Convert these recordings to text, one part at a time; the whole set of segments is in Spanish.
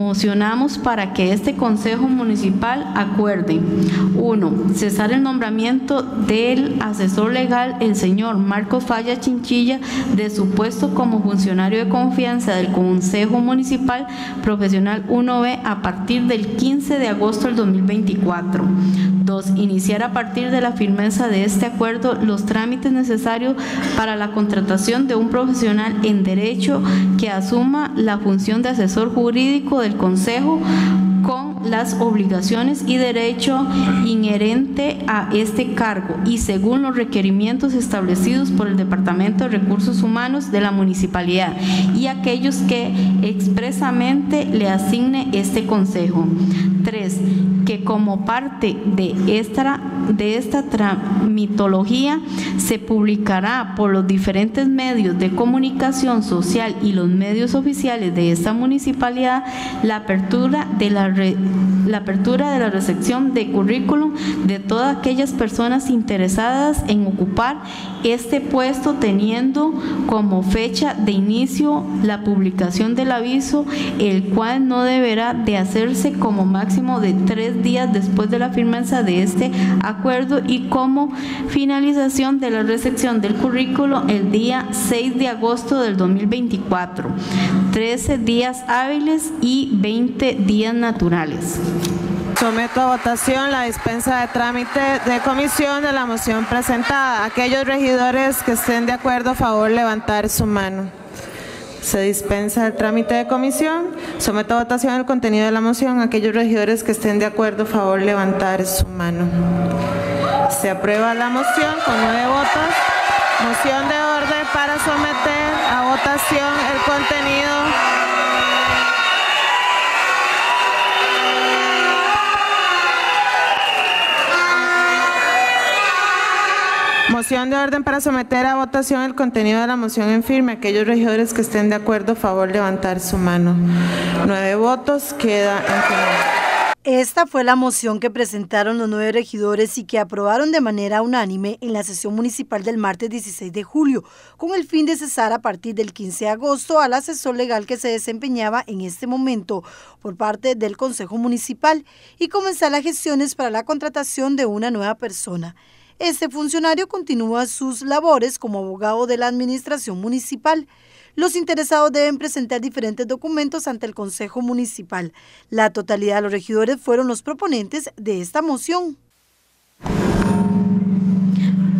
Mocionamos para que este Consejo Municipal acuerde, uno, cesar el nombramiento del asesor legal, el señor Marcos Falla Chinchilla, de su puesto como funcionario de confianza del Consejo Municipal Profesional 1B a partir del 15 de agosto del 2024. Dos, iniciar a partir de la firmeza de este acuerdo los trámites necesarios para la contratación de un profesional en derecho que asuma la función de asesor jurídico del Consejo con las obligaciones y derecho inherente a este cargo y según los requerimientos establecidos por el Departamento de Recursos Humanos de la Municipalidad y aquellos que expresamente le asigne este Consejo. Tres, que como parte de esta, de esta tramitología se publicará por los diferentes medios de comunicación social y los medios oficiales de esta municipalidad la apertura de la, la apertura de la recepción de currículum de todas aquellas personas interesadas en ocupar este puesto teniendo como fecha de inicio la publicación del aviso, el cual no deberá de hacerse como máximo de tres días después de la firmeza de este acuerdo y como finalización de la recepción del currículo el día 6 de agosto del 2024, 13 días hábiles y 20 días naturales. Someto a votación la dispensa de trámite de comisión de la moción presentada. Aquellos regidores que estén de acuerdo, a favor, levantar su mano. Se dispensa el trámite de comisión. Someto a votación el contenido de la moción. Aquellos regidores que estén de acuerdo, favor, levantar su mano. Se aprueba la moción con nueve votos. Moción de orden para someter a votación el contenido de orden para someter a votación el contenido de la moción en firme. Aquellos regidores que estén de acuerdo, favor levantar su mano. Nueve votos, queda en. Esta fue la moción que presentaron los nueve regidores y que aprobaron de manera unánime en la sesión municipal del martes 16 de julio, con el fin de cesar a partir del 15 de agosto al asesor legal que se desempeñaba en este momento por parte del Consejo Municipal y comenzar las gestiones para la contratación de una nueva persona. Este funcionario continúa sus labores como abogado de la Administración Municipal. Los interesados deben presentar diferentes documentos ante el Consejo Municipal. La totalidad de los regidores fueron los proponentes de esta moción.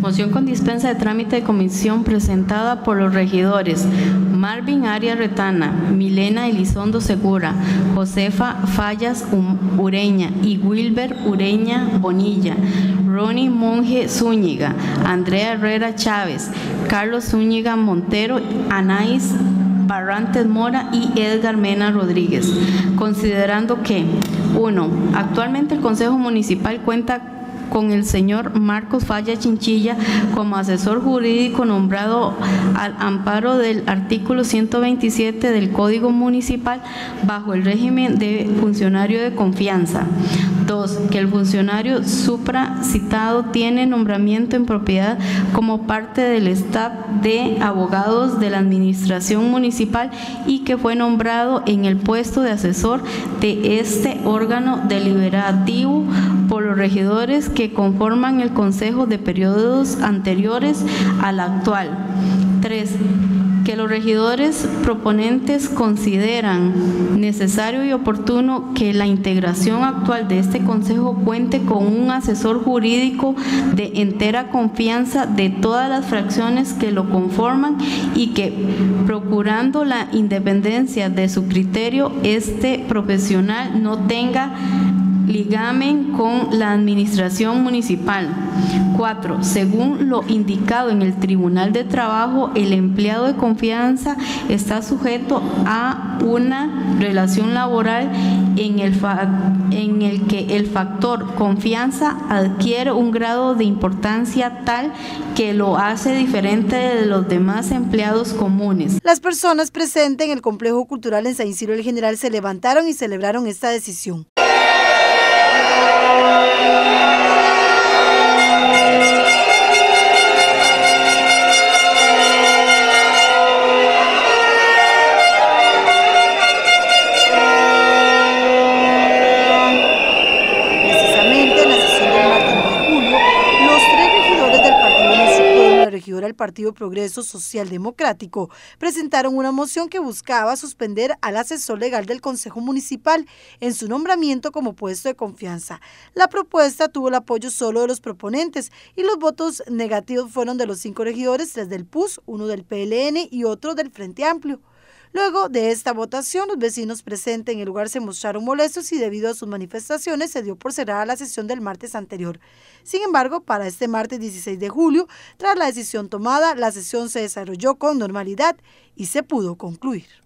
Moción con dispensa de trámite de comisión presentada por los regidores Marvin Arias Retana, Milena Elizondo Segura, Josefa Fallas Ureña y Wilber Ureña Bonilla, Ronnie Monje Zúñiga, Andrea Herrera Chávez, Carlos Zúñiga Montero, Anaís Barrantes Mora y Edgar Mena Rodríguez, considerando que, uno, actualmente el Consejo Municipal cuenta con el señor Marcos Falla Chinchilla como asesor jurídico nombrado al amparo del artículo 127 del Código Municipal bajo el régimen de funcionario de confianza. Dos, que el funcionario supracitado tiene nombramiento en propiedad como parte del staff de abogados de la administración municipal y que fue nombrado en el puesto de asesor de este órgano deliberativo regidores que conforman el Consejo de periodos anteriores al actual. Tres, que los regidores proponentes consideran necesario y oportuno que la integración actual de este Consejo cuente con un asesor jurídico de entera confianza de todas las fracciones que lo conforman y que, procurando la independencia de su criterio, este profesional no tenga ligamen con la administración municipal. Cuatro, según lo indicado en el Tribunal de Trabajo, el empleado de confianza está sujeto a una relación laboral en el, en el que el factor confianza adquiere un grado de importancia tal que lo hace diferente de los demás empleados comunes. Las personas presentes en el Complejo Cultural en San Isidro el General se levantaron y celebraron esta decisión. Música del Partido Progreso Social Democrático presentaron una moción que buscaba suspender al asesor legal del Consejo Municipal en su nombramiento como puesto de confianza. La propuesta tuvo el apoyo solo de los proponentes y los votos negativos fueron de los cinco regidores, tres del PUS, uno del PLN y otro del Frente Amplio. Luego de esta votación, los vecinos presentes en el lugar se mostraron molestos y debido a sus manifestaciones se dio por cerrada la sesión del martes anterior. Sin embargo, para este martes 16 de julio, tras la decisión tomada, la sesión se desarrolló con normalidad y se pudo concluir.